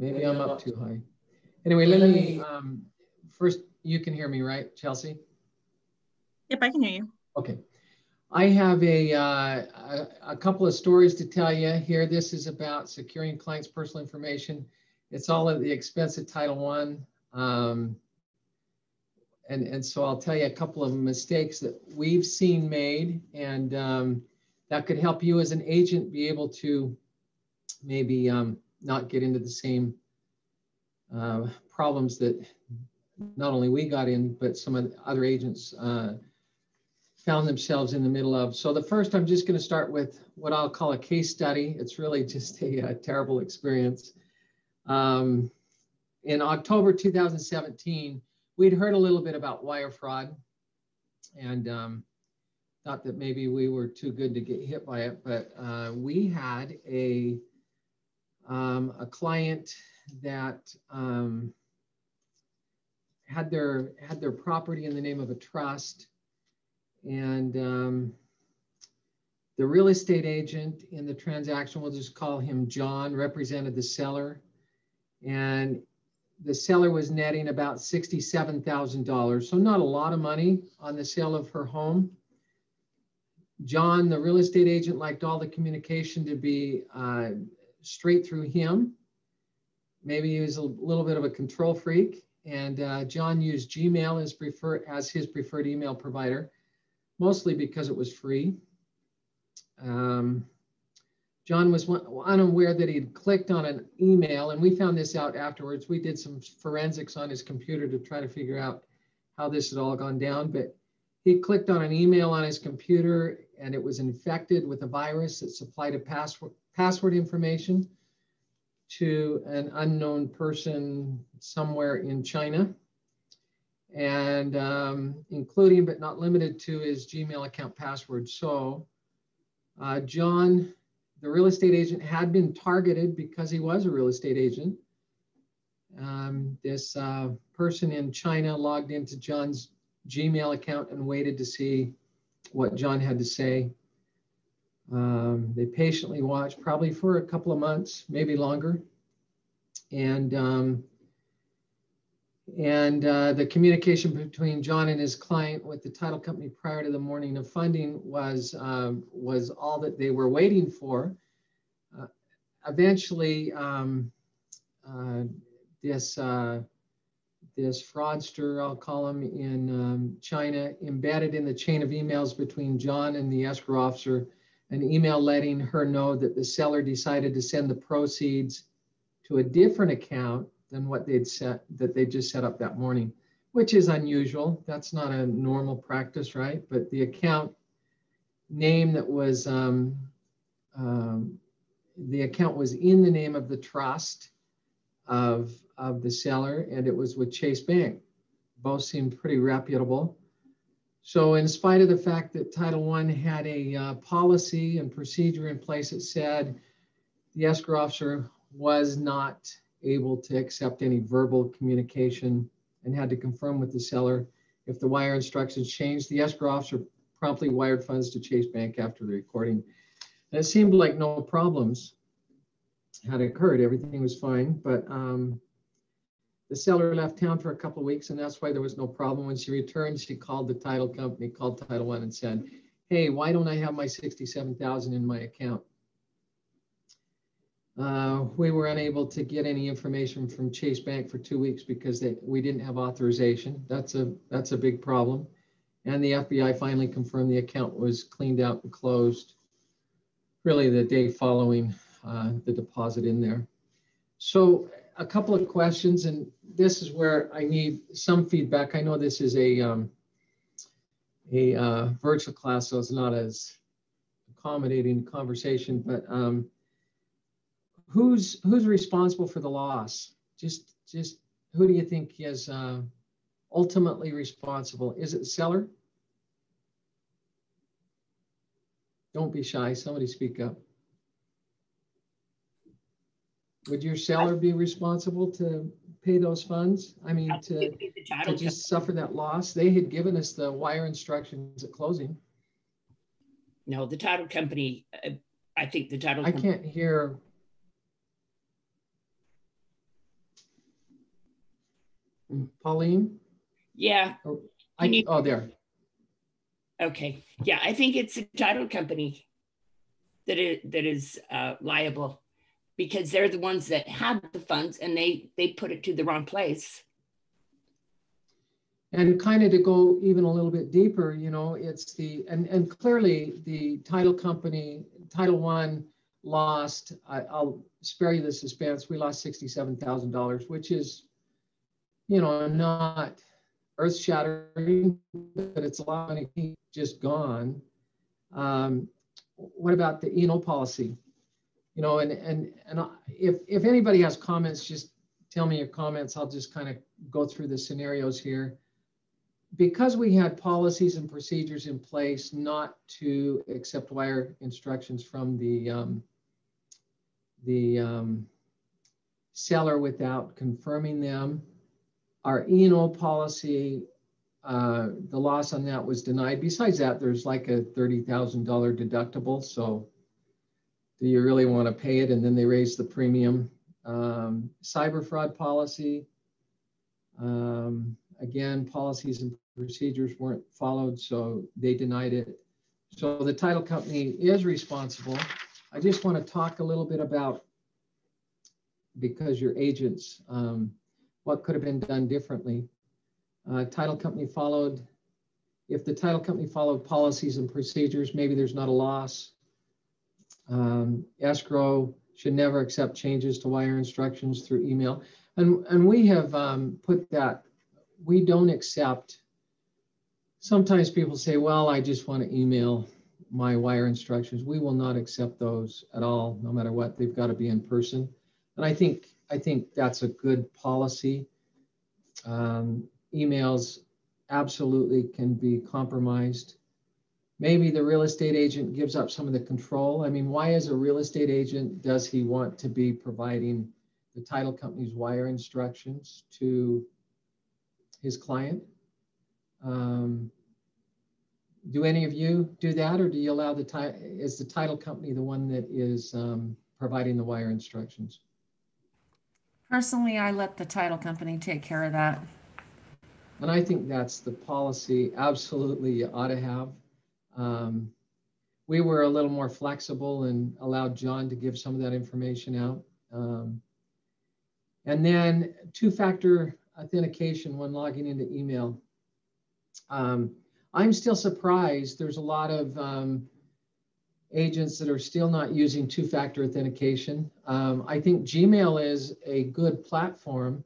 Maybe I'm up too high. Anyway, let me, um, first, you can hear me, right, Chelsea? Yep, I can hear you. Okay. I have a, uh, a, a, couple of stories to tell you here. This is about securing clients' personal information. It's all at the expense of Title One. Um, and, and so I'll tell you a couple of mistakes that we've seen made and um, that could help you as an agent be able to maybe um, not get into the same uh, problems that not only we got in, but some of the other agents uh, found themselves in the middle of. So the first, I'm just going to start with what I'll call a case study. It's really just a, a terrible experience. Um, in October 2017, we'd heard a little bit about wire fraud and um, thought that maybe we were too good to get hit by it, but uh, we had a, um, a client that um, had their had their property in the name of a trust and um, the real estate agent in the transaction, we'll just call him John, represented the seller. And the seller was netting about $67,000. So not a lot of money on the sale of her home. John, the real estate agent, liked all the communication to be uh, straight through him. Maybe he was a little bit of a control freak. And uh, John used Gmail as, prefer, as his preferred email provider mostly because it was free. Um, John was unaware that he'd clicked on an email, and we found this out afterwards. We did some forensics on his computer to try to figure out how this had all gone down. But he clicked on an email on his computer, and it was infected with a virus that supplied a password, password information to an unknown person somewhere in China and um, including but not limited to his Gmail account password. So uh, John, the real estate agent, had been targeted because he was a real estate agent. Um, this uh, person in China logged into John's Gmail account and waited to see what John had to say. Um, they patiently watched, probably for a couple of months, maybe longer. And um, and uh, the communication between John and his client with the title company prior to the morning of funding was, um, was all that they were waiting for. Uh, eventually, um, uh, this, uh, this fraudster, I'll call him in um, China, embedded in the chain of emails between John and the escrow officer, an email letting her know that the seller decided to send the proceeds to a different account than what they'd set that they just set up that morning, which is unusual. That's not a normal practice, right? But the account name that was um, um, the account was in the name of the trust of of the seller, and it was with Chase Bank. Both seemed pretty reputable. So, in spite of the fact that Title One had a uh, policy and procedure in place that said the escrow officer was not able to accept any verbal communication and had to confirm with the seller. If the wire instructions changed, the escrow officer promptly wired funds to Chase Bank after the recording. And it seemed like no problems had occurred. Everything was fine, but um, the seller left town for a couple of weeks, and that's why there was no problem. When she returned, she called the title company, called Title One, and said, "Hey, why don't I have my sixty-seven thousand in my account?" Uh, we were unable to get any information from Chase Bank for two weeks because they, we didn't have authorization. That's a that's a big problem. And the FBI finally confirmed the account was cleaned out and closed really the day following uh, the deposit in there. So a couple of questions, and this is where I need some feedback. I know this is a um, a uh, virtual class, so it's not as accommodating conversation, but um, who's who's responsible for the loss? Just just who do you think is uh, ultimately responsible? Is it the seller? Don't be shy. Somebody speak up. Would your seller be responsible to pay those funds? I mean, to, to just suffer that loss? They had given us the wire instructions at closing. No, the title company, uh, I think the title I can't hear Pauline? Yeah, I, need- oh, there. okay. Yeah, I think it's the title company that is, that is uh, liable because they're the ones that had the funds and they, they put it to the wrong place. And kind of to go even a little bit deeper, you know, it's the, and, and clearly the title company, Title One lost, I, I'll spare you the suspense, we lost sixty-seven thousand dollars, which is, you know, not earth shattering, but it's a lot of money just gone. Um, what about the E and O policy? You know, and, and, and if, if anybody has comments, just tell me your comments. I'll just kind of go through the scenarios here because we had policies and procedures in place not to accept wire instructions from the um, the um, seller without confirming them, our E and O policy, uh, the loss on that was denied. Besides that, there's like a thirty thousand dollar deductible. So, do you really want to pay it? And then they raise the premium. Um, cyber fraud policy. Um, again, policies and procedures weren't followed, so they denied it. So the title company is responsible. I just want to talk a little bit about, because your agents, um, what could have been done differently. Uh, title company followed, if the title company followed policies and procedures, maybe there's not a loss. Um, escrow should never accept changes to wire instructions through email. And, and we have um, put that, we don't accept, sometimes people say, well, I just want to email my wire instructions. We will not accept those at all, no matter what. They've got to be in person. And I think, I think that's a good policy. Um, emails absolutely can be compromised. Maybe the real estate agent gives up some of the control. I mean, why as a real estate agent does he want to be providing the title company's wire instructions to his client? Um, do any of you do that or do you allow the title, is the title company the one that is um, providing the wire instructions? Personally, I let the title company take care of that. And I think that's the policy absolutely you ought to have. Um, we were a little more flexible and allowed John to give some of that information out. Um, and then two-factor authentication when logging into email. Um, I'm still surprised. There's a lot of um, agents that are still not using two-factor authentication. Um, I think Gmail is a good platform,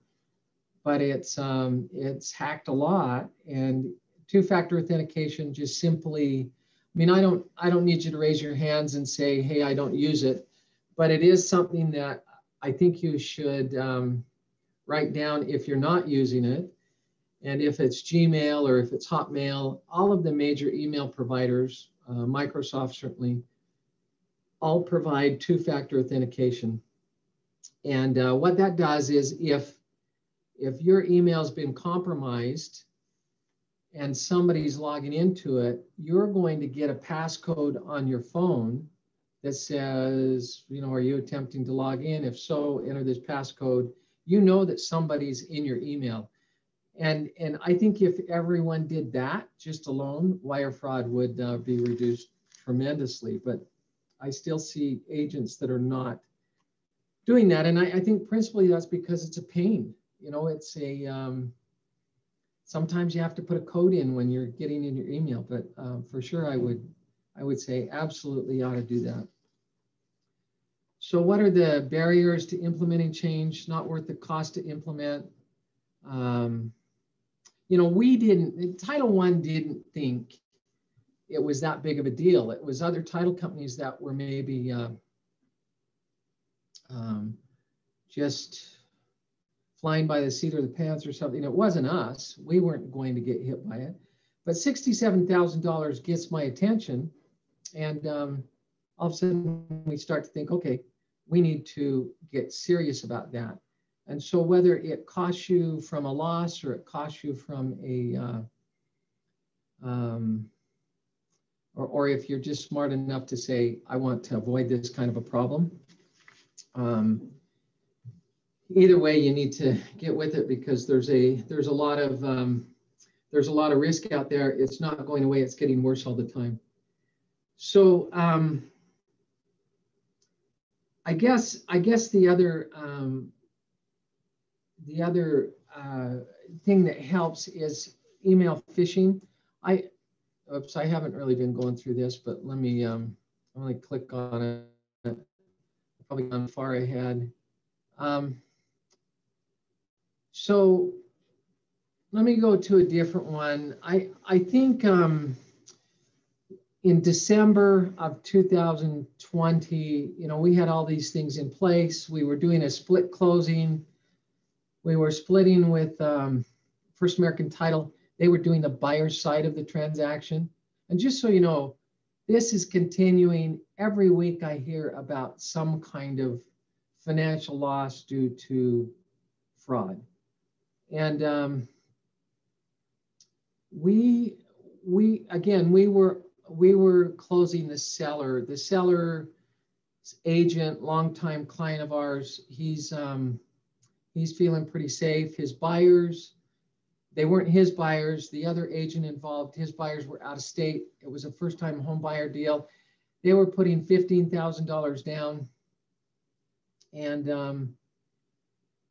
but it's um, it's hacked a lot. And two-factor authentication just simply, I mean, I don't I don't need you to raise your hands and say, hey, I don't use it, but it is something that I think you should um, write down if you're not using it. And if it's Gmail or if it's Hotmail, all of the major email providers, uh, Microsoft certainly, all provide two-factor authentication. And uh, what that does is if, if your email's been compromised and somebody's logging into it, you're going to get a passcode on your phone that says, you know, are you attempting to log in? If so, enter this passcode. You know that somebody's in your email. And, and I think if everyone did that just alone, wire fraud would uh, be reduced tremendously. But I still see agents that are not doing that. And I, I think principally that's because it's a pain. You know, it's a, um, sometimes you have to put a code in when you're getting in your email, but uh, for sure I would, I would say absolutely ought to do that. So what are the barriers to implementing change? Not worth the cost to implement. Um, you know, we didn't, Title One didn't think it was that big of a deal. It was other title companies that were maybe uh, um, just flying by the seat of the pants or something. It wasn't us. We weren't going to get hit by it. But $67,000 gets my attention. And um, all of a sudden we start to think, okay, we need to get serious about that. And so whether it costs you from a loss or it costs you from a, uh, um, or, or if you're just smart enough to say, I want to avoid this kind of a problem, um, either way, you need to get with it because there's a there's a lot of um, there's a lot of risk out there. It's not going away. It's getting worse all the time. So um, I guess I guess the other um, the other uh, thing that helps is email phishing. I oops, I haven't really been going through this, but let me um, let me click on it. Probably gone far ahead. Um, so let me go to a different one. I I think um, in December of 2020, you know, we had all these things in place. We were doing a split closing. We were splitting with um, First American Title. They were doing the buyer side of the transaction. And just so you know, this is continuing. Every week I hear about some kind of financial loss due to fraud. And um, we, we, again, we were, we were closing the seller, the seller agent, longtime client of ours. He's, um, he's feeling pretty safe. His buyers, they weren't his buyers. The other agent involved, his buyers were out of state. It was a first time home buyer deal. They were putting $15,000 down. And um,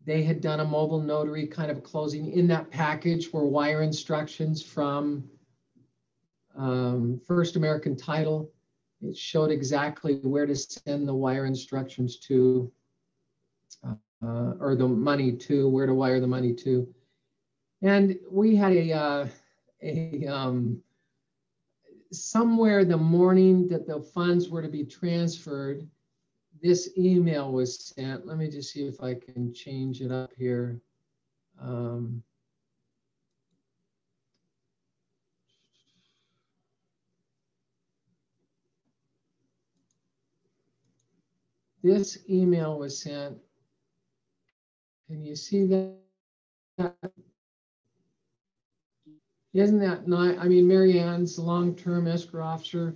they had done a mobile notary kind of closing. In that package were wire instructions from um, First American Title. It showed exactly where to send the wire instructions to, uh, or the money to, where to wire the money to. And we had a, uh, a um, somewhere the morning that the funds were to be transferred, this email was sent. Let me just see if I can change it up here. Um, this email was sent. Can you see that? Isn't that nice? I mean, Marianne's long-term escrow officer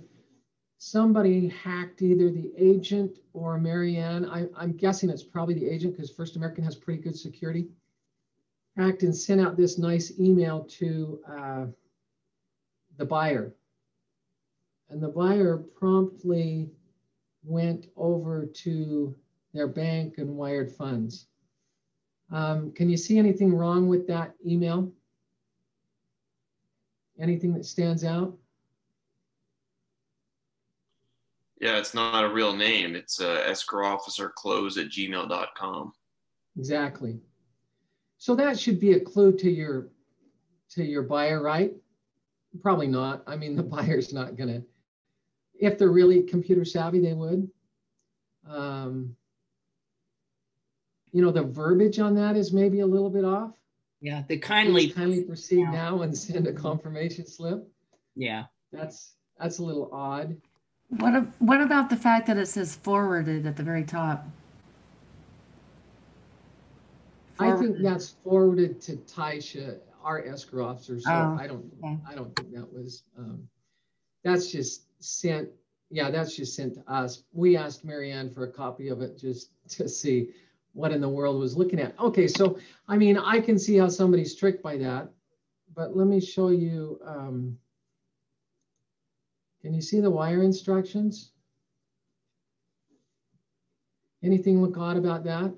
somebody hacked either the agent or Marianne. I, am guessing it's probably the agent because First American has pretty good security. Hacked and sent out this nice email to uh, the buyer. And the buyer promptly went over to their bank and wired funds. Um, can you see anything wrong with that email? Anything that stands out? Yeah, it's not a real name. It's uh, escrow officer close at gmail.com. Exactly. So that should be a clue to your to your buyer, right? Probably not. I mean, the buyer's not gonna. If they're really computer savvy, they would. Um, you know, the verbiage on that is maybe a little bit off. Yeah, the kindly Please kindly proceed now and send a confirmation slip. Yeah. That's that's a little odd. What, a- what about the fact that it says forwarded at the very top? I think Forwarded. that's forwarded to Taisha, our escrow officer, so Oh, I don't, okay. I don't think that was, um, that's just sent, yeah, that's just sent to us. We asked Marianne for a copy of it just to see what in the world was looking at. Okay, so, I mean, I can see how somebody's tricked by that, but let me show you, um, can you see the wire instructions? Anything look odd about that?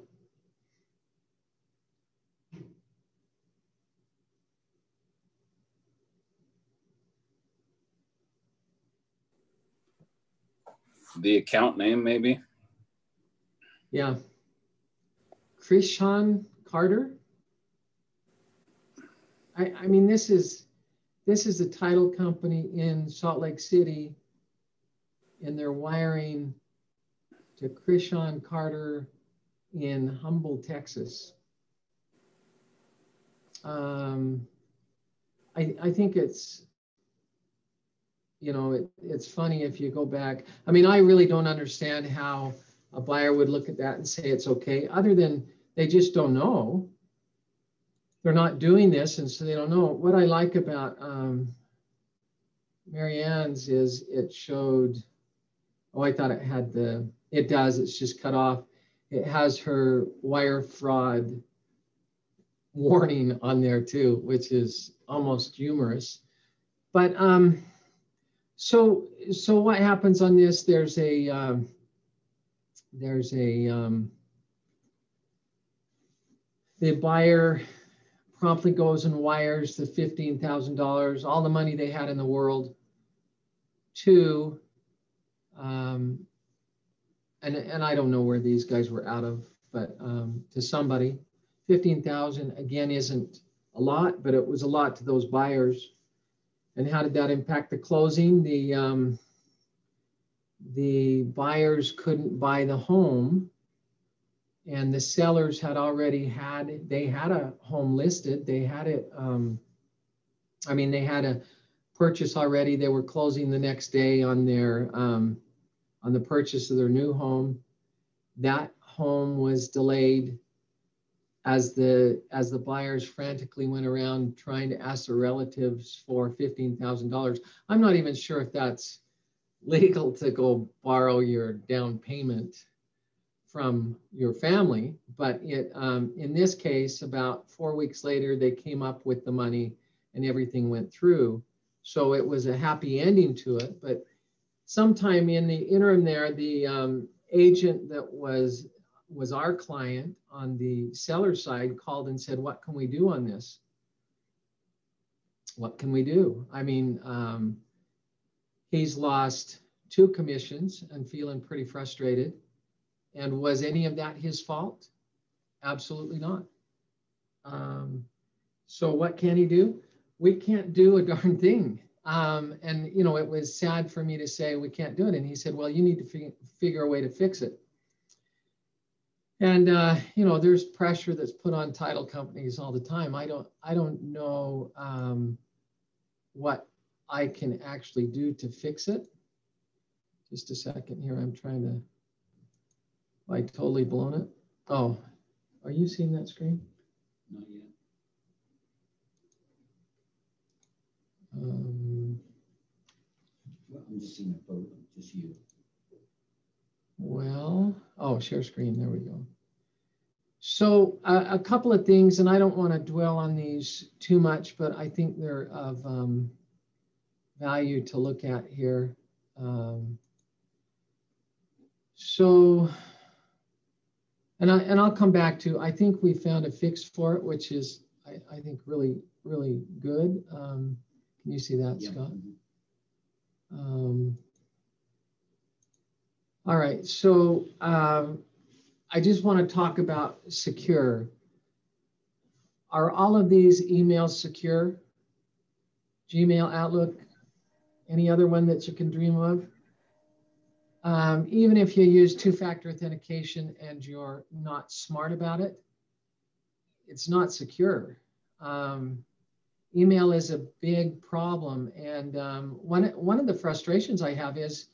The account name, maybe? Yeah. Krishan Carter. I, I mean, this is this is a title company in Salt Lake City, and they're wiring to Krishan Carter in Humble, Texas. Um, I, I think it's, you know, it, it's funny if you go back. I mean, I really don't understand how a buyer would look at that and say it's okay, other than they just don't know. They're not doing this, and so they don't know. What I like about um, Marianne's is it showed, oh, I thought it had the, it does, it's just cut off. it has her wire fraud warning on there too, which is almost humorous. But um, so so what happens on this? There's a um, there's a um, the buyer promptly goes and wires the fifteen thousand dollars, all the money they had in the world, to um, and and I don't know where these guys were out of, but um, to somebody, fifteen thousand again isn't a lot, but it was a lot to those buyers. And how did that impact the closing? The um, the buyers couldn't buy the home, and the sellers had already had they had a home listed. They had it. Um, I mean, they had a purchase already. They were closing the next day on their um, on the purchase of their new home. That home was delayed as the as the buyers frantically went around trying to ask their relatives for fifteen thousand dollars. I'm not even sure if that's legal to go borrow your down payment from your family, but it um, in this case, about four weeks later, they came up with the money and everything went through. So it was a happy ending to it. But sometime in the interim, there, the um, agent that was was our client on the seller side called and said, "What can we do on this? What can we do?" I mean, um, he's lost two commissions and feeling pretty frustrated. And was any of that his fault? Absolutely not. Um, so what can he do? We can't do a darn thing. Um, and you know, it was sad for me to say we can't do it. And he said, "Well, you need to fi- figure a way to fix it." And uh, you know, there's pressure that's put on title companies all the time. I don't, I don't know um, what I can actually do to fix it. Just a second here. I'm trying to. I totally blown it. Oh, are you seeing that screen? Not yet. Um, Well, I'm just seeing a photo, just you. well, oh, share screen. There we go. So uh, a couple of things, and I don't want to dwell on these too much, but I think they're of um, value to look at here. Um, so, and I and I'll come back to. I think we found a fix for it, which is I, I think really really good. Um, can you see that, Yeah. Scott? Um, all right, so um, I just want to talk about secure. Are all of these emails secure? Gmail, Outlook, any other one that you can dream of? Um, even if you use two-factor authentication and you're not smart about it, it's not secure. Um, email is a big problem. And um, one, one of the frustrations I have is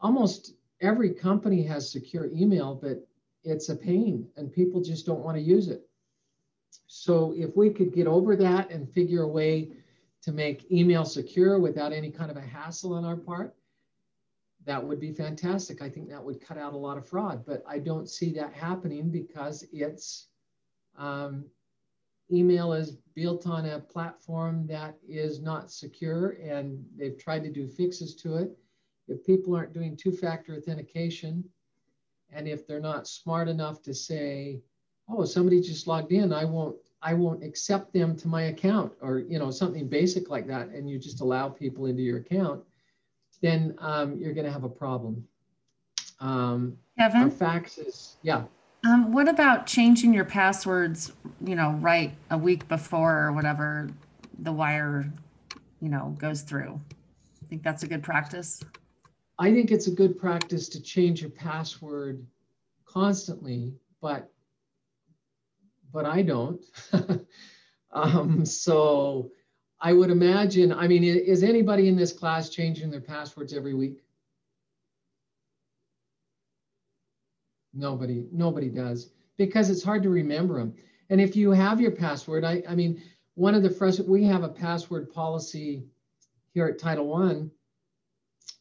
almost every company has secure email, but it's a pain and people just don't want to use it. So if we could get over that and figure a way to make email secure without any kind of a hassle on our part, that would be fantastic. I think that would cut out a lot of fraud, but I don't see that happening because it's um, email is built on a platform that is not secure and they've tried to do fixes to it. If people aren't doing two-factor authentication and if they're not smart enough to say, oh, somebody just logged in, I won't I won't accept them to my account or you know something basic like that and you just allow people into your account, then um, you're going to have a problem. Um, Kevin, faxes, yeah. um, what about changing your passwords, you know, right a week before or whatever the wire, you know, goes through? I think that's a good practice. I think it's a good practice to change your password constantly, but but I don't. um, so I would imagine. I mean, is anybody in this class changing their passwords every week? Nobody. Nobody does because it's hard to remember them. And if you have your password, I, I mean, one of the first, we have a password policy here at Title One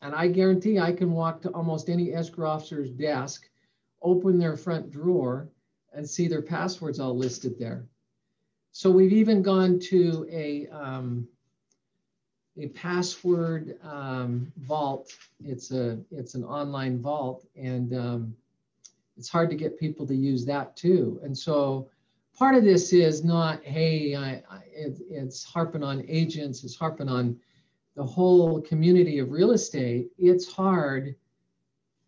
and I guarantee I can walk to almost any escrow officer's desk open their front drawer and see their passwords all listed there. So we've even gone to a, um, a password um, vault. It's a it's an online vault, and um, it's hard to get people to use that too. And so part of this is not hey, I, I, it, it's harping on agents. It's harping on the whole community of real estate. It's hard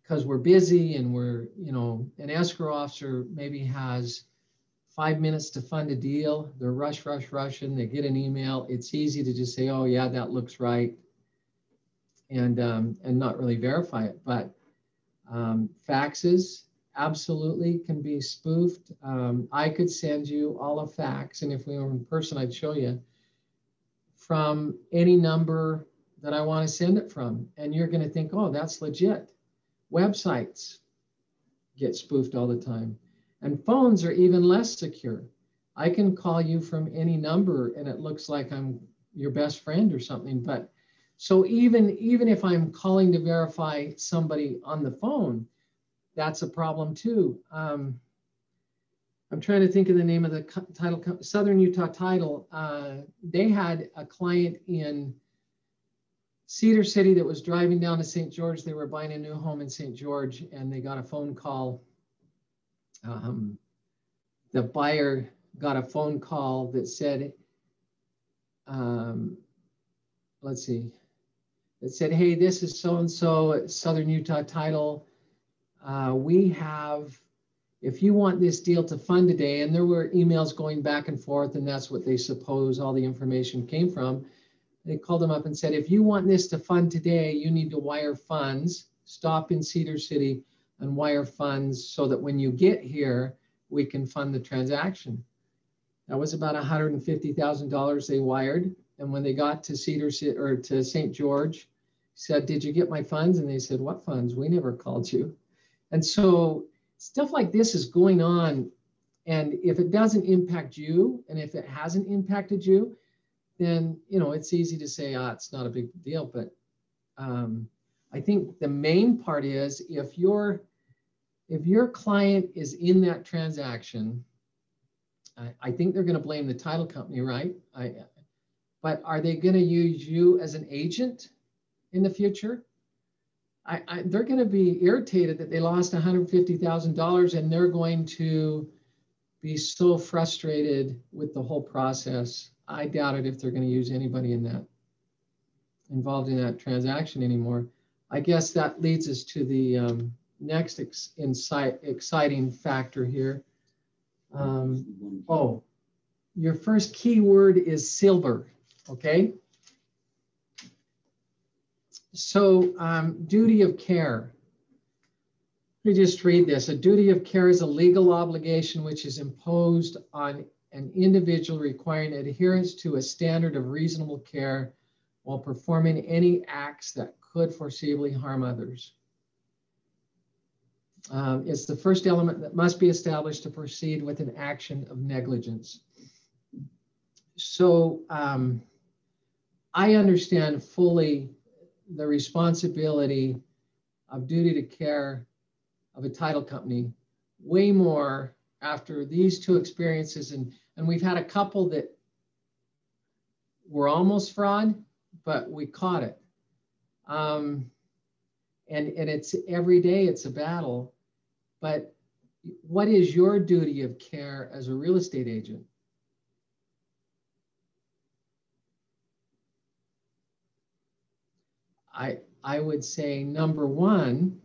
because we're busy and we're you know an escrow officer maybe has five minutes to fund a deal. They're rush, rush, rushing. They get an email. It's easy to just say, "Oh yeah, that looks right," and um, and not really verify it. But um, faxes absolutely can be spoofed. Um, I could send you all a fax, and if we were in person, I'd show you from any number that I want to send it from, and you're going to think, "Oh, that's legit." Websites get spoofed all the time and phones are even less secure. I can call you from any number and it looks like I'm your best friend or something. But so even, even if I'm calling to verify somebody on the phone, that's a problem too. Um, I'm trying to think of the name of the title, Southern Utah Title. Uh, they had a client in Cedar City that was driving down to St. George. They were buying a new home in St. George and they got a phone call um, the buyer got a phone call that said, um, let's see, it said, hey, this is so-and-so Southern Utah Title. Uh, we have, if you want this deal to fund today, and there were emails going back and forth, and that's what they suppose all the information came from. They called them up and said, if you want this to fund today, you need to wire funds, stop in Cedar City, and wire funds so that when you get here, we can fund the transaction. That was about $150,000 they wired. And when they got to Cedar City or to St. George, said, Did you get my funds? And they said, What funds? We never called you. And so stuff like this is going on. And if it doesn't impact you, and if it hasn't impacted you, then you know it's easy to say, ah, it's not a big deal. But um, I think the main part is if your if your client is in that transaction, I, I think they're going to blame the title company, right? I, but are they going to use you as an agent in the future? I, I, they're going to be irritated that they lost $150,000 and they're going to be so frustrated with the whole process. I doubt it if they're going to use anybody in that involved in that transaction anymore. I guess that leads us to the um, next ex insight, exciting factor here. Um, oh, your first keyword is silver, okay? So um, duty of care. Let me just read this. A duty of care is a legal obligation which is imposed on an individual requiring adherence to a standard of reasonable care while performing any acts that could foreseeably harm others. Um, it's the first element that must be established to proceed with an action of negligence. So um, I understand fully the responsibility of duty to care of a title company way more after these two experiences. And, and we've had a couple that were almost fraud, but we caught it. Um, and, and it's every day it's a battle. But what is your duty of care as a real estate agent? I, I would say number one,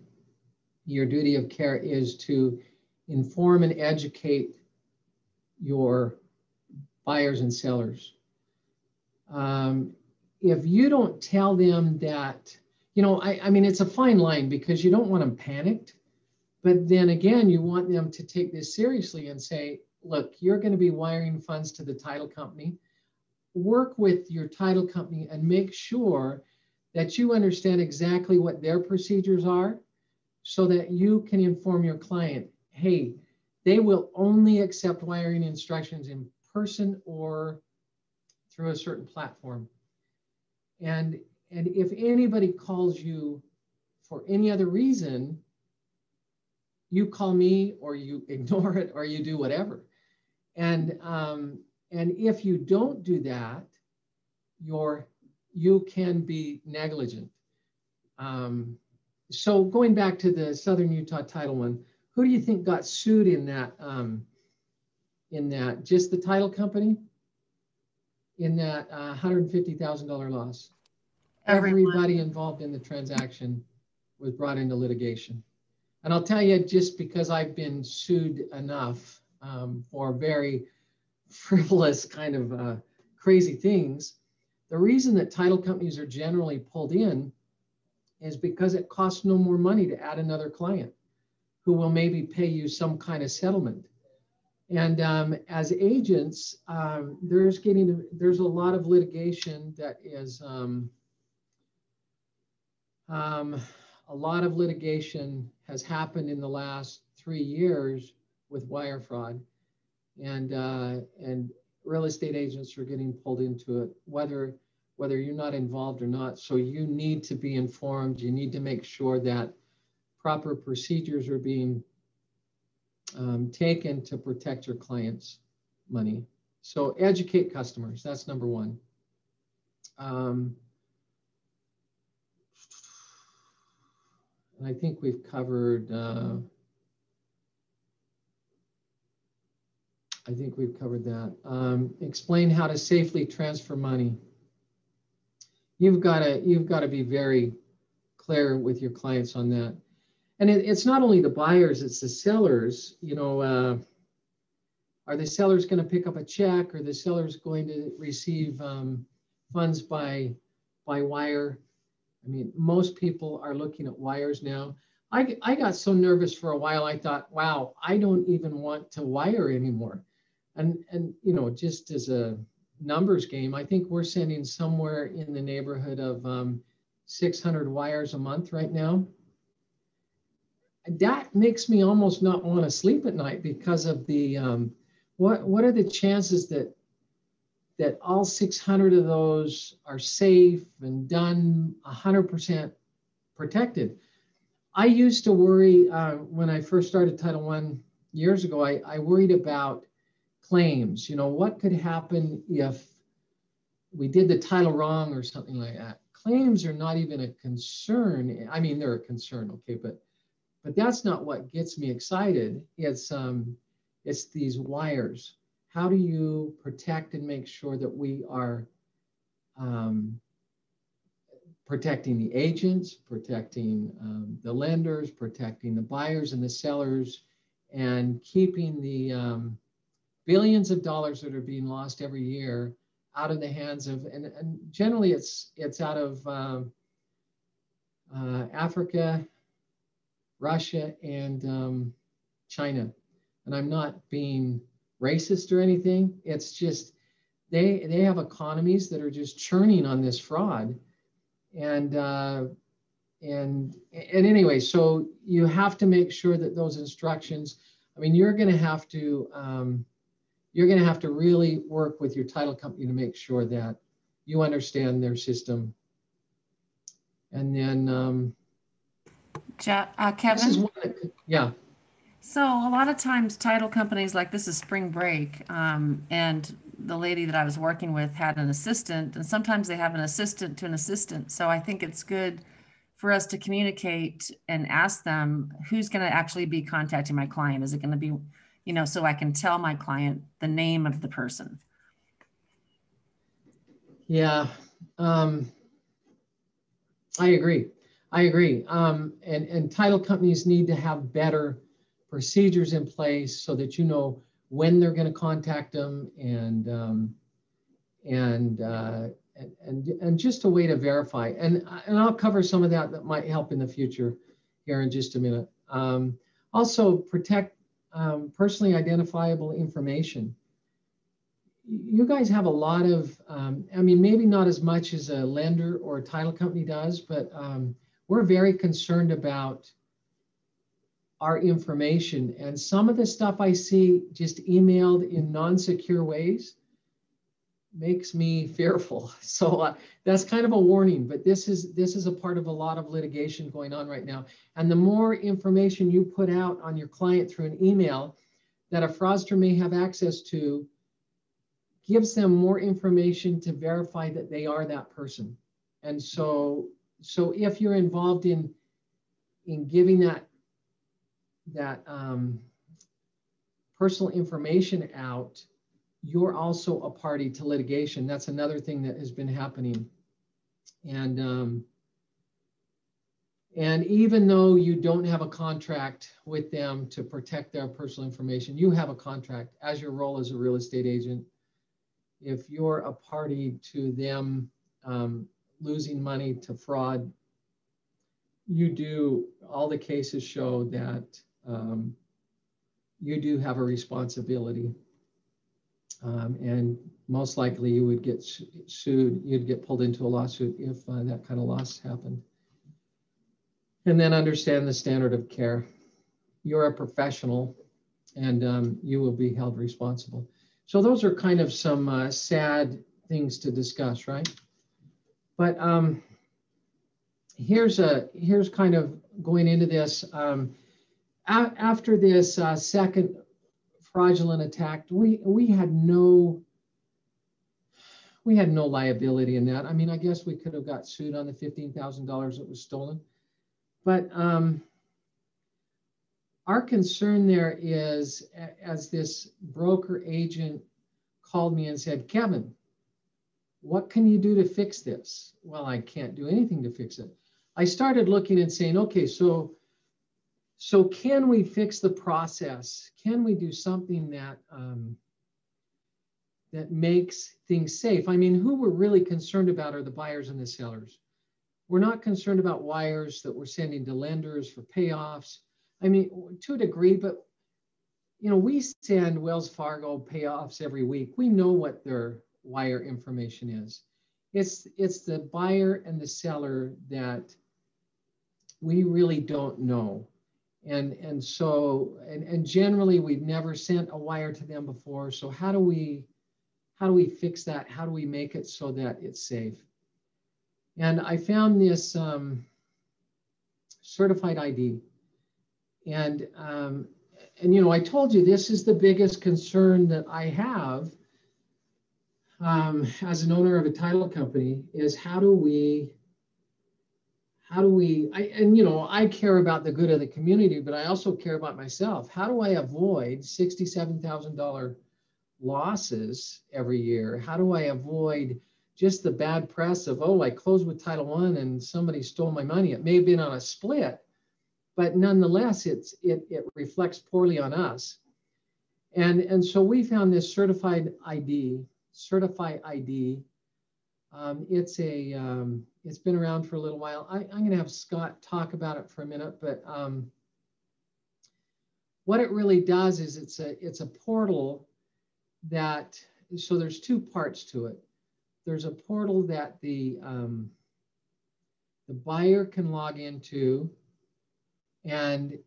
your duty of care is to inform and educate your buyers and sellers. Um, if you don't tell them that, you know, I, I mean, it's a fine line because you don't want them panicked. But then again, you want them to take this seriously and say, look, you're going to be wiring funds to the title company. Work with your title company and make sure that you understand exactly what their procedures are so that you can inform your client hey, they will only accept wiring instructions in person or through a certain platform. And, and if anybody calls you for any other reason, you call me or you ignore it or you do whatever. And um, and if you don't do that, you're you can be negligent. Um, so going back to the Southern Utah Title One, who do you think got sued in that? Um, in that, just the title company? In that uh, $150,000 loss? Everyone. Everybody involved in the transaction was brought into litigation. And I'll tell you, just because I've been sued enough um, for very frivolous kind of uh, crazy things, the reason that title companies are generally pulled in is because it costs no more money to add another client who will maybe pay you some kind of settlement. And um, as agents, um, there's getting there's a lot of litigation that is um, um, a lot of litigation has happened in the last three years with wire fraud, and uh, and real estate agents are getting pulled into it, whether whether you're not involved or not. So you need to be informed. You need to make sure that proper procedures are being um, taken to protect your client's money. So educate customers. That's number one. Um, I think we've covered. Uh, I think we've covered that. Um, explain how to safely transfer money. You've got to you've got to be very clear with your clients on that and it, it's not only the buyers it's the sellers you know uh, are the sellers going to pick up a check or the sellers going to receive um, funds by by wire i mean most people are looking at wires now. I, I got so nervous for a while i thought wow i don't even want to wire anymore. And and you know just as a numbers game i think we're sending somewhere in the neighborhood of um, 600 wires a month right now. That makes me almost not want to sleep at night because of the um, what what are the chances that that all 600 of those are safe and done 100% protected i used to worry uh, when i first started title one years ago I, I worried about claims you know what could happen if we did the title wrong or something like that claims are not even a concern i mean they're a concern okay but but that's not what gets me excited. It's um, it's these wires. How do you protect and make sure that we are um, protecting the agents, protecting um, the lenders, protecting the buyers and the sellers, and keeping the um, billions of dollars that are being lost every year out of the hands of, and, and generally it's it's out of uh, uh, Africa, Russia and um, China. And I'm not being racist or anything. It's just they they have economies that are just churning on this fraud, and uh, and and anyway, so you have to make sure that those instructions. I mean, you're going to have to um, you're going to have to really work with your title company to make sure that you understand their system. And then um, Ja- uh, this is Kevin? one that, yeah. So a lot of times title companies like this is spring break, um, and the lady that I was working with had an assistant, and sometimes they have an assistant to an assistant. So I think it's good for us to communicate and ask them who's going to actually be contacting my client. Is it going to be, you know, so I can tell my client the name of the person. Yeah, um, I agree. I agree. Um, and, and title companies need to have better procedures in place so that you know when they're going to contact them and um, and, uh, and and just a way to verify. And and I'll cover some of that that might help in the future here in just a minute. Um, also, protect um, personally identifiable information you guys have a lot of, um, I mean, maybe not as much as a lender or a title company does, but um, we're very concerned about our information. And some of the stuff I see just emailed in non secure ways, makes me fearful. So uh, that's kind of a warning, but this is this is a part of a lot of litigation going on right now. And the more information you put out on your client through an email that a fraudster may have access to gives them more information to verify that they are that person. And so so if you're involved in in giving that that um, personal information out, you're also a party to litigation. That's another thing that has been happening. And um, and even though you don't have a contract with them to protect their personal information, you have a contract as your role as a real estate agent. If you're a party to them um, losing money to fraud, you do, all the cases show that um, you do have a responsibility. Um, and most likely you would get sued, you'd get pulled into a lawsuit if uh, that kind of loss happened. And then understand the standard of care. You're a professional and um, you will be held responsible. So those are kind of some uh, sad things to discuss, right? But um, here's a here's kind of going into this. Um, after this uh, second fraudulent attack, we we had no we had no liability in that. I mean, I guess we could have got sued on the fifteen thousand dollars that was stolen, but um, our concern there is as this broker agent called me and said, Kevin, what can you do to fix this? Well, I can't do anything to fix it. I started looking and saying, okay, so so can we fix the process? Can we do something that um, that makes things safe? I mean, who we're really concerned about are the buyers and the sellers. We're not concerned about wires that we're sending to lenders for payoffs. I mean, to a degree, but you know, we send Wells Fargo payoffs every week. We know what their wire information is. It's it's the buyer and the seller that we really don't know. And, and so, and, and generally we've never sent a wire to them before. So how do we, how do we fix that? How do we make it so that it's safe? And I found this um, certified ID. And, um, and, you know, I told you this is the biggest concern that I have um, as an owner of a title company is how do we how do we I, and you know i care about the good of the community but i also care about myself. How do i avoid $67000 losses every year? How do i avoid just the bad press of oh i closed with title one and somebody stole my money? It may have been on a split but nonetheless it's it, it reflects poorly on us. And and so we found this certified id certified id um, it's a um, it's been around for a little while. I, am going to have Scott talk about it for a minute, but um, what it really does is it's a it's a portal that so there's two parts to it. There's a portal that the um, the buyer can log into, and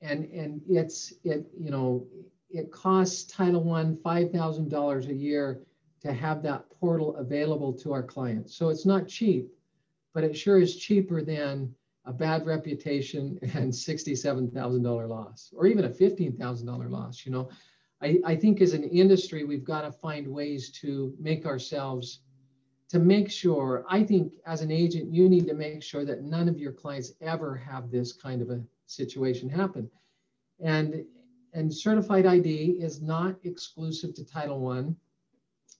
and and it's it you know it costs Title One five thousand dollars a year to have that portal available to our clients. So it's not cheap, but it sure is cheaper than a bad reputation and $67,000 loss or even a $15,000 loss. You know, I, I think as an industry, we've got to find ways to make ourselves to make sure, I think as an agent, you need to make sure that none of your clients ever have this kind of a situation happen. And, and certified ID is not exclusive to Title One.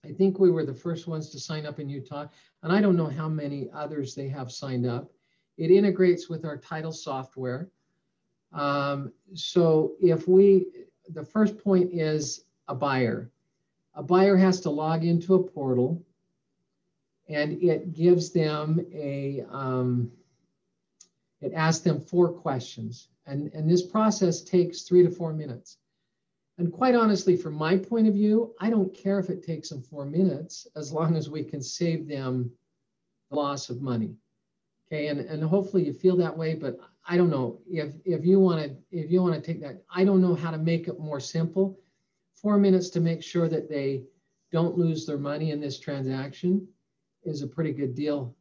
I think we were the first ones to sign up in Utah, and I don't know how many others they have signed up. It integrates with our title software. Um, so if we, the first point is a buyer. A buyer has to log into a portal and it gives them a, um, it asks them four questions. And, and this process takes three to four minutes. And quite honestly, from my point of view, I don't care if it takes them four minutes as long as we can save them the loss of money. Okay, and, and hopefully you feel that way, but I don't know if if you want to if you want to take that, I don't know how to make it more simple. Four minutes to make sure that they don't lose their money in this transaction is a pretty good deal.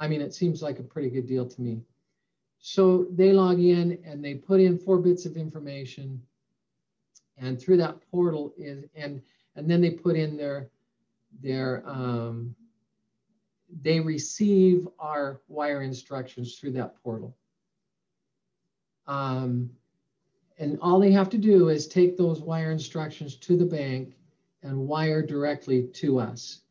I mean, it seems like a pretty good deal to me. So they log in and they put in four bits of information. And through that portal is and and then they put in their their um, they receive our wire instructions through that portal. Um, and all they have to do is take those wire instructions to the bank and wire directly to us.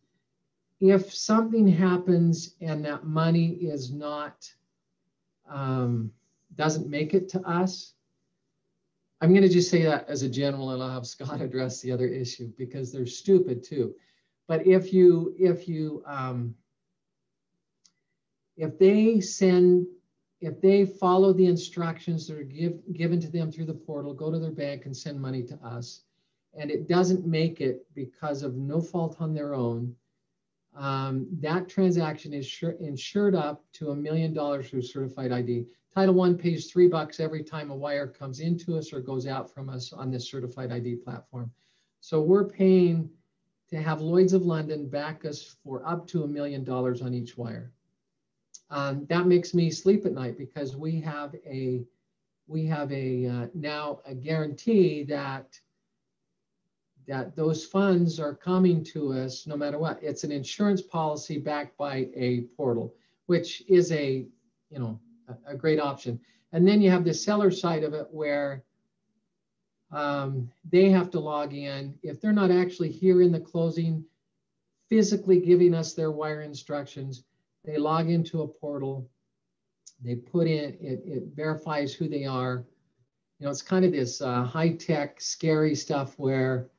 If something happens and that money is not, um, doesn't make it to us, I'm going to just say that as a general and I'll have Scott address the other issue because they're stupid too. But if you, if you, um, if they send, if they follow the instructions that are give, given to them through the portal, go to their bank and send money to us, and it doesn't make it because of no fault on their own, um, that transaction is sure, insured up to a million dollars through certified ID. Title One pays three bucks every time a wire comes into us or goes out from us on this certified ID platform. So we're paying to have Lloyd's of London back us for up to a million dollars on each wire. Um, that makes me sleep at night because we have a we have a uh, now a guarantee that that those funds are coming to us no matter what. It's an insurance policy backed by a portal, which is a you know a, a great option. And then you have the seller side of it where um, they have to log in if they're not actually here in the closing, physically giving us their wire instructions they log into a portal, they put in, it, it verifies who they are. You know, it's kind of this uh, high tech, scary stuff where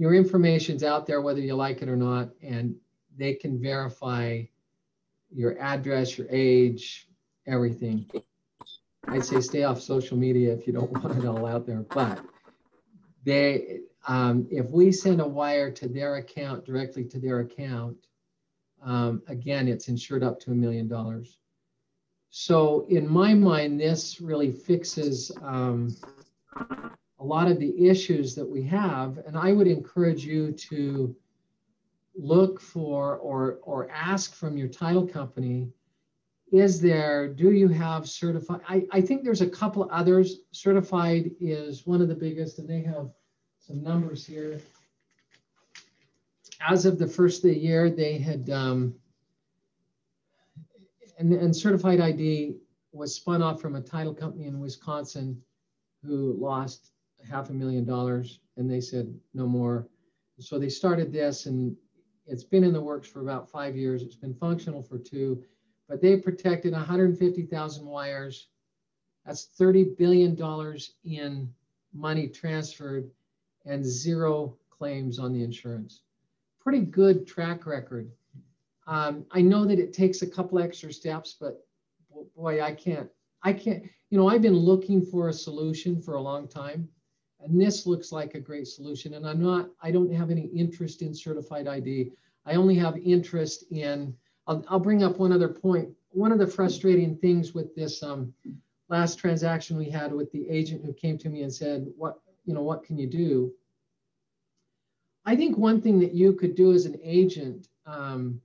your information's out there, whether you like it or not, and they can verify your address, your age, everything. I'd say stay off social media if you don't want it all out there, but they, um, if we send a wire to their account directly to their account, um, again, it's insured up to a million dollars. So in my mind, this really fixes um, a lot of the issues that we have. And I would encourage you to look for or, or ask from your title company, is there, do you have certified? I, I think there's a couple others. Certified is one of the biggest and they have some numbers here as of the first of the year, they had, um, and, and Certified ID was spun off from a title company in Wisconsin who lost half a million dollars and they said no more. So they started this and it's been in the works for about five years. It's been functional for two, but they protected 150,000 wires. That's $30 billion in money transferred and zero claims on the insurance pretty good track record. Um, I know that it takes a couple extra steps, but boy, I can't, I can't, you know, I've been looking for a solution for a long time. And this looks like a great solution. And I'm not, I don't have any interest in certified ID. I only have interest in, I'll, I'll bring up one other point. One of the frustrating things with this um, last transaction we had with the agent who came to me and said, what, you know, what can you do? I think one thing that you could do as an agent um,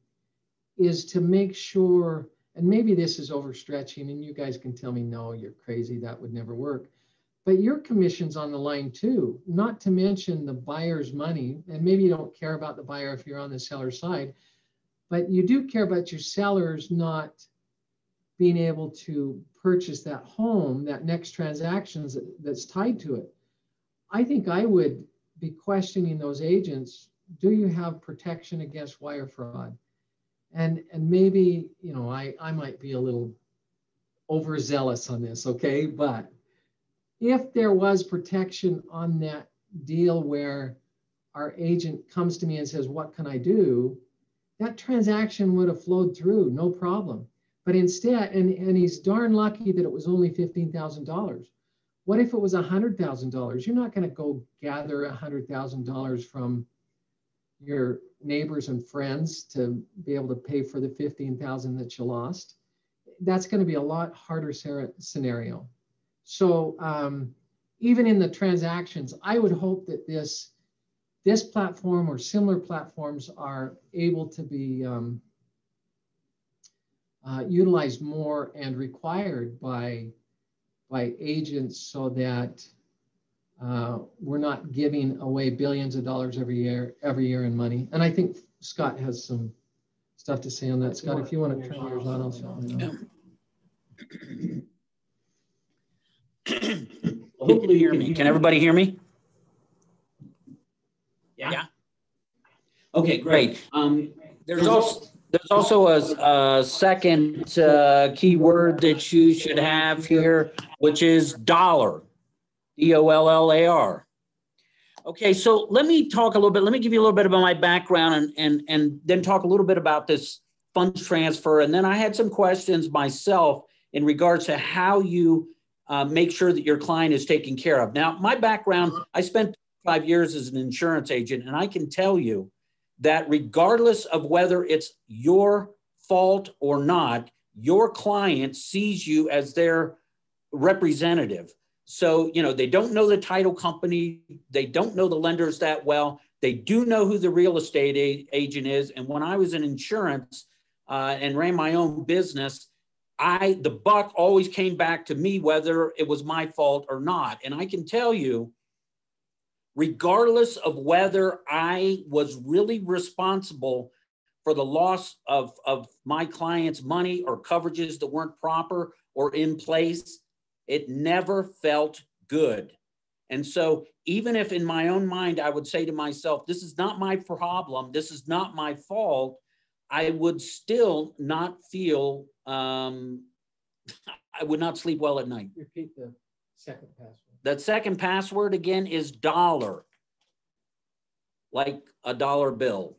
is to make sure, and maybe this is overstretching, and you guys can tell me, no, you're crazy, that would never work. But your commission's on the line too, not to mention the buyer's money. And maybe you don't care about the buyer if you're on the seller side, but you do care about your sellers not being able to purchase that home, that next transactions that's tied to it. I think I would be questioning those agents do you have protection against wire fraud and and maybe you know i i might be a little overzealous on this okay but if there was protection on that deal where our agent comes to me and says what can i do that transaction would have flowed through no problem but instead and and he's darn lucky that it was only $15000 what if it was $100,000? You're not going to go gather $100,000 from your neighbors and friends to be able to pay for the 15,000 that you lost. That's going to be a lot harder scenario. So um, even in the transactions, I would hope that this this platform or similar platforms are able to be um, uh, utilized more and required by by agents so that uh, we're not giving away billions of dollars every year every year in money. And I think Scott has some stuff to say on that. Scott, if you want to turn yours on, I'll shut mine off. Hopefully you hear me. Can everybody hear me? Yeah. Okay, great. Um, there's also, there's also a, a second, uh, keyword that you should have here, which is dollar. D O L L A R. Okay, so let me talk a little bit, let me give you a little bit about my background and, and, and then talk a little bit about this funds transfer. And then I had some questions myself in regards to how you uh, make sure that your client is taken care of. Now, my background, I spent five years as an insurance agent, and I can tell you that regardless of whether it's your fault or not, your client sees you as their representative. So, you know, they don't know the title company, they don't know the lenders that well. They do know who the real estate a- agent is. And when I was in insurance uh, and ran my own business, I the buck always came back to me whether it was my fault or not. And I can tell you, regardless of whether I was really responsible for the loss of, of my client's money or coverages that weren't proper or in place, it never felt good. And so, even if in my own mind I would say to myself, this is not my problem, this is not my fault, I would still not feel, um, I would not sleep well at night. Repeat the second password. That second password again is dollar, like a dollar bill.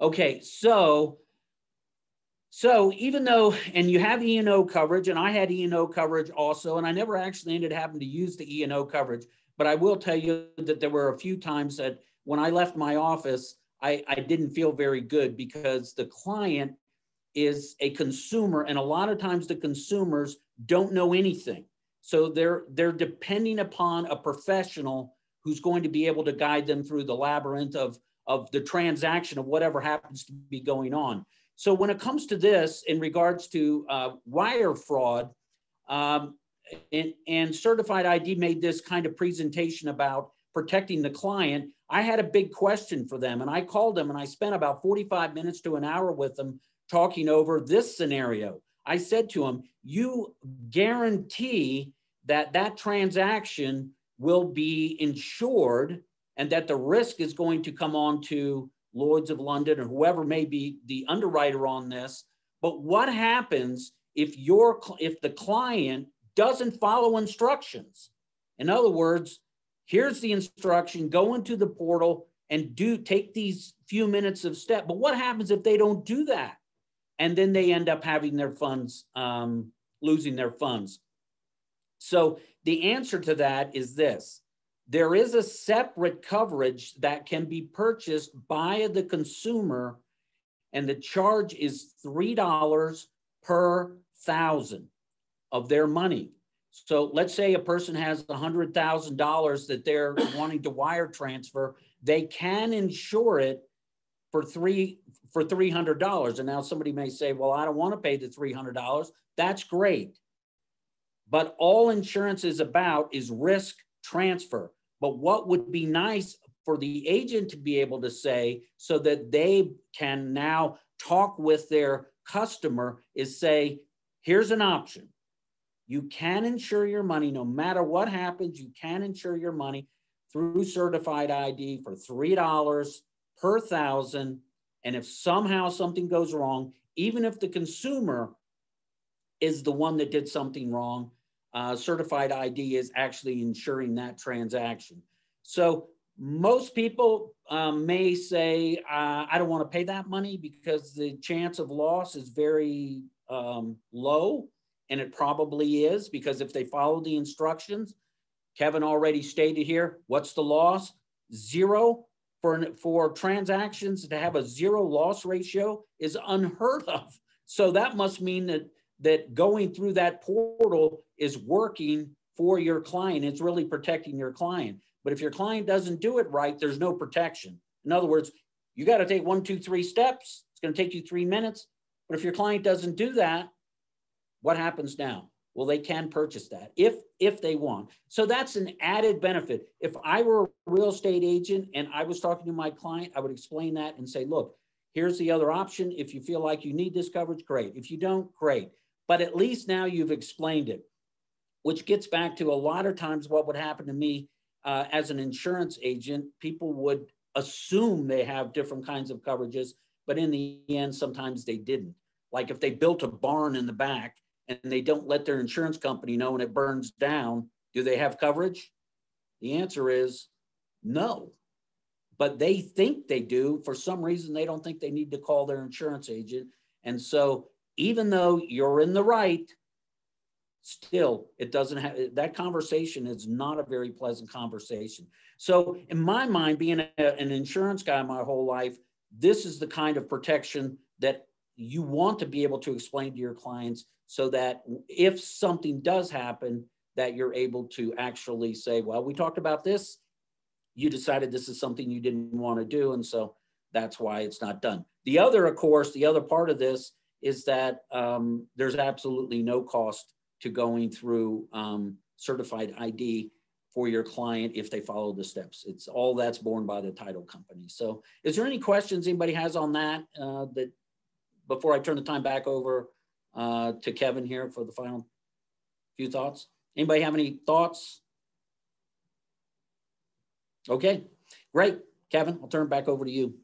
Okay, so so even though, and you have E and O coverage, and I had E and O coverage also, and I never actually ended up having to use the E and O coverage, but I will tell you that there were a few times that when I left my office, I, I didn't feel very good because the client is a consumer, and a lot of times the consumers don't know anything. So they're they're depending upon a professional who's going to be able to guide them through the labyrinth of of the transaction of whatever happens to be going on. So when it comes to this, in regards to uh, wire fraud, um, and, and Certified ID made this kind of presentation about protecting the client. I had a big question for them, and I called them and I spent about 45 minutes to an hour with them talking over this scenario. I said to him, "You guarantee that that transaction will be insured." and that the risk is going to come on to Lloyd's of London or whoever may be the underwriter on this. But what happens if your if the client doesn't follow instructions? In other words, here's the instruction: go into the portal and do take these few minutes of step. But what happens if they don't do that, and then they end up having their funds um, losing their funds? So the answer to that is this there is a separate coverage that can be purchased by the consumer, and the charge is $3 per thousand of their money. So let's say a person has $100,000 that they're wanting to wire transfer, they can insure it for three for $300. And now somebody may say, well, I don't want to pay the $300. That's great. But all insurance is about is risk transfer. But what would be nice for the agent to be able to say so that they can now talk with their customer is say, here's an option. You can insure your money no matter what happens. You can insure your money through certified ID for $3 per thousand. And if somehow something goes wrong, even if the consumer is the one that did something wrong, uh, certified ID is actually insuring that transaction. So most people um, may say, uh, I don't want to pay that money because the chance of loss is very um, low. And it probably is because if they follow the instructions, Kevin already stated here, what's the loss? Zero for, for transactions to have a zero loss ratio is unheard of. So that must mean that that going through that portal is working for your client. It's really protecting your client. But if your client doesn't do it right, there's no protection. In other words, you got to take one, two, three steps. It's going to take you three minutes. But if your client doesn't do that, what happens now? Well, they can purchase that if if they want. So that's an added benefit. If I were a real estate agent and I was talking to my client, I would explain that and say, look, here's the other option. If you feel like you need this coverage, great. If you don't, great. But at least now you've explained it, which gets back to a lot of times what would happen to me uh, as an insurance agent. People would assume they have different kinds of coverages, but in the end, sometimes they didn't. Like if they built a barn in the back and they don't let their insurance company know and it burns down, do they have coverage? The answer is no. But they think they do. For some reason, they don't think they need to call their insurance agent. And so, even though you're in the right, still, it doesn't have that conversation is not a very pleasant conversation. So, in my mind, being a, an insurance guy my whole life, this is the kind of protection that you want to be able to explain to your clients so that if something does happen, that you're able to actually say, well, we talked about this. You decided this is something you didn't want to do. And so that's why it's not done. The other, of course, the other part of this is that um, there's absolutely no cost to going through um, certified ID for your client if they follow the steps. It's all that's borne by the title company. So is there any questions anybody has on that uh, that before I turn the time back over uh, to Kevin here for the final few thoughts. Anybody have any thoughts? Okay, great. Kevin, I'll turn it back over to you.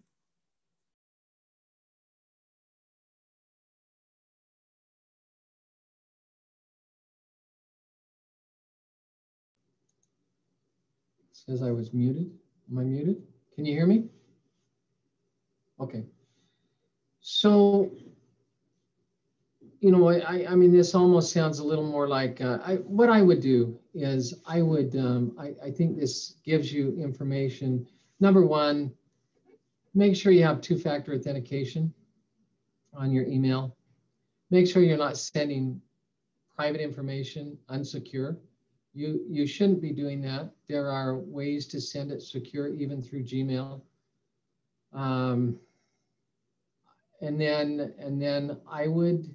says I was muted. Am I muted? Can you hear me? Okay. So you know, I, I mean, this almost sounds a little more like uh, I, what I would do is I would, um, I, I think this gives you information. Number one, make sure you have two-factor authentication on your email. Make sure you're not sending private information unsecure. You, you shouldn't be doing that. There are ways to send it secure even through Gmail. Um, and then, and then I would,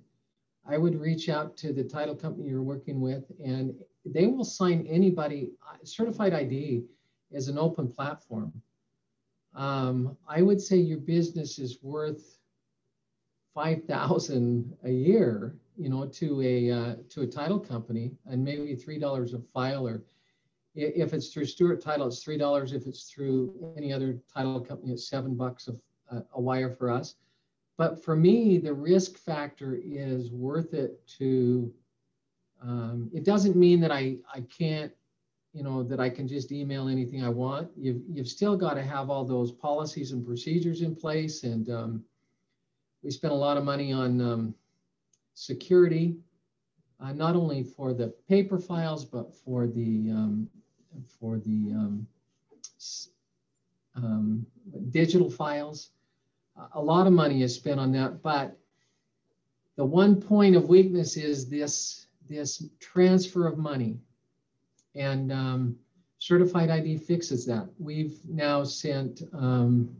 I would reach out to the title company you're working with and they will sign anybody. Certified ID is an open platform. Um, I would say your business is worth 5,000 a year, you know, to a, uh, to a title company and maybe $3 a file or if it's through Stewart Title, it's $3. If it's through any other title company, it's seven bucks a, a wire for us. But for me, the risk factor is worth it to, um, it doesn't mean that I, I can't, you know, that I can just email anything I want. You've, you've still got to have all those policies and procedures in place. And um, we spent a lot of money on um, security, uh, not only for the paper files, but for the, um, for the um, um, digital files a lot of money is spent on that, but the one point of weakness is this, this transfer of money. And um, certified ID fixes that. We've now sent, um,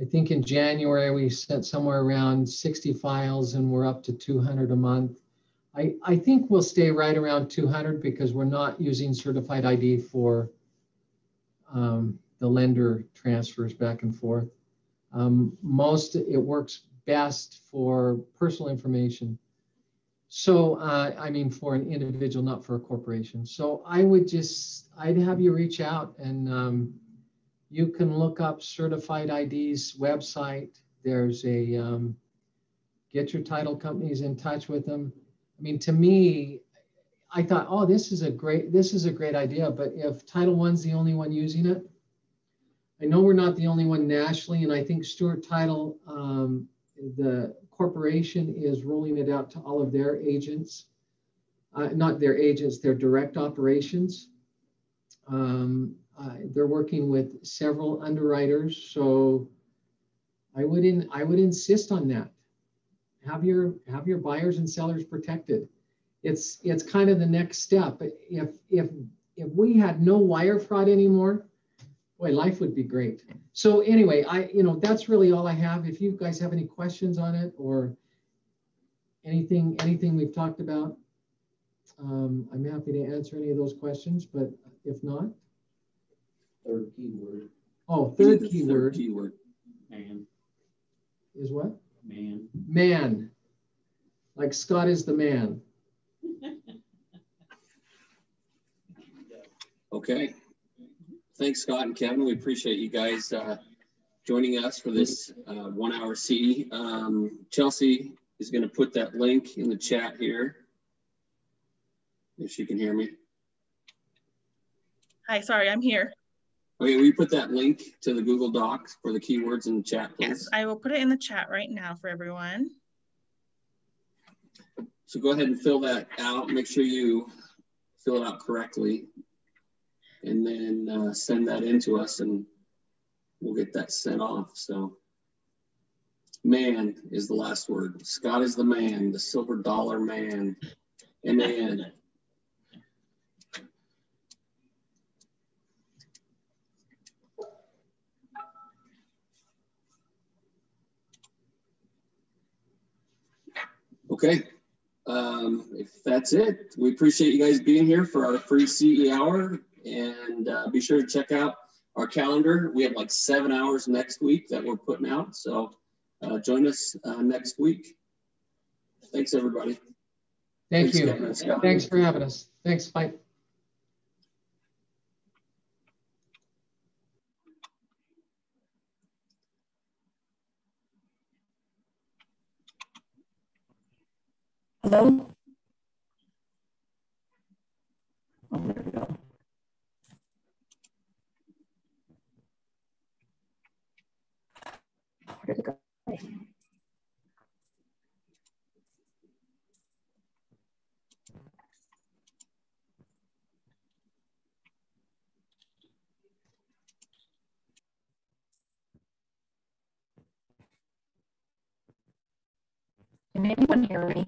I think in January, we sent somewhere around 60 files and we're up to 200 a month. I, I think we'll stay right around 200 because we're not using certified ID for um, the lender transfers back and forth. Um, most, it works best for personal information. So, uh, I mean, for an individual, not for a corporation. So I would just, I'd have you reach out and um, you can look up Certified ID's website. There's a, um, get your title companies in touch with them. I mean, to me, I thought, oh, this is a great, this is a great idea. But if Title One's the only one using it, I know we're not the only one nationally, and I think Stewart Title, um, the corporation is rolling it out to all of their agents, uh, not their agents, their direct operations. Um, uh, they're working with several underwriters, so I would in, I would insist on that. Have your have your buyers and sellers protected. It's it's kind of the next step. If if if we had no wire fraud anymore, boy, life would be great. So anyway, I, you know, that's really all I have. If you guys have any questions on it or anything, anything we've talked about, um, I'm happy to answer any of those questions, but if not, Third keyword, oh, The third keyword Third Keyword. man, is what? man. Man. Like Scott is the man. Okay. Thanks, Scott and Kevin. We appreciate you guys uh, joining us for this uh, one hour C. Um, Chelsea is going to put that link in the chat here. If she can hear me. Hi, sorry, I'm here. Okay, will you put that link to the Google Docs for the keywords in the chat, please? Yes, I will put it in the chat right now for everyone. So go ahead and fill that out. Make sure you fill it out correctly. And then uh, send that in to us and we'll get that sent off. So man is the last word. Scott is the man, the silver dollar man. M-A-N. Okay. Um, if that's it, we appreciate you guys being here for our free CE hour and uh, be sure to check out our calendar. We have like seven hours next week that we're putting out. So uh, join us uh, next week. Thanks, everybody. Thank Thanks, you. Kevin. Thanks for having us. Thanks, bye. Hello? Oh, there we go. Where did it go? Can anyone hear me?